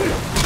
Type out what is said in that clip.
Huh?